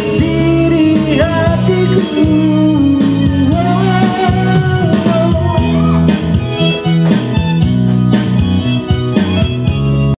sim